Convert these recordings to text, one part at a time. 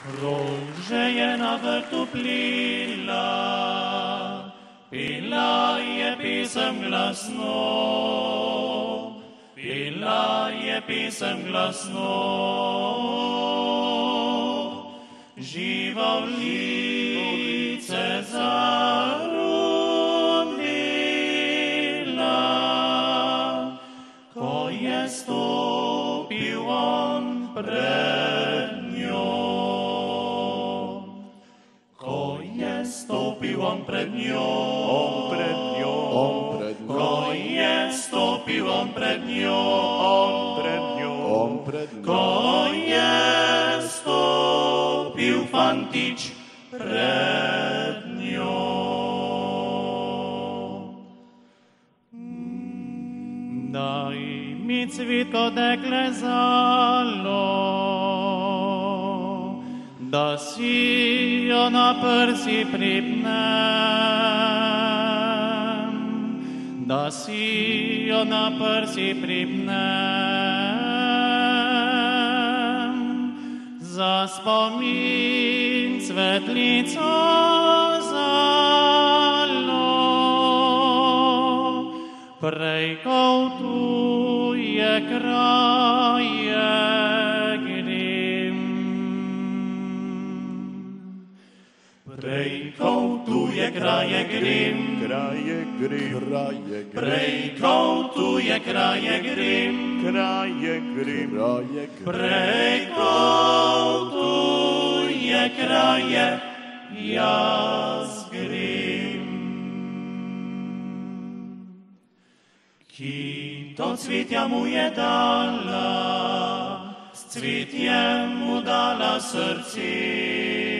Róże je na vrtu plila, pila je pisem glasno, pila je pisem glasno. Živa v lice zarumila, ko je stopil on pred on pred njo, On pred njo, On pred njo, ko je stopil on pred njo, on pred njo, on pred njo, ko je stopil fantič pred njo. Daj mi cvitko dekle zalo, da si jo na prsi pripnem, da si jo na prsi pripnem, za spomin svetlico zalo. Prej kot tu je kraje Prejkoutuje kraje Grim. Kraje Grim. Kraje Grim. Prejkoutuje kraje Grim. Kraje Grim. Kraje Grim. Prejkoutuje kraje Jas Grim. Ki to cvitja mu je dala, s mu dala srci.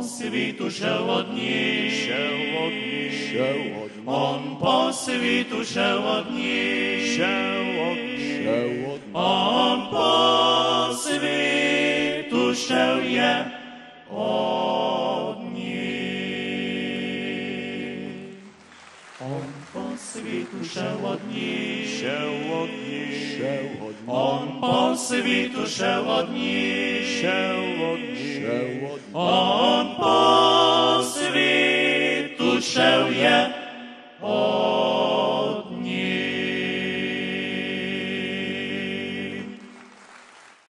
по світу ще одні, ще. Он по світу ще одні. Он по світу є одні. Он по світу ще одні, ще одні. Он по світу ще в одній, ще в одній, ще в одній. Он по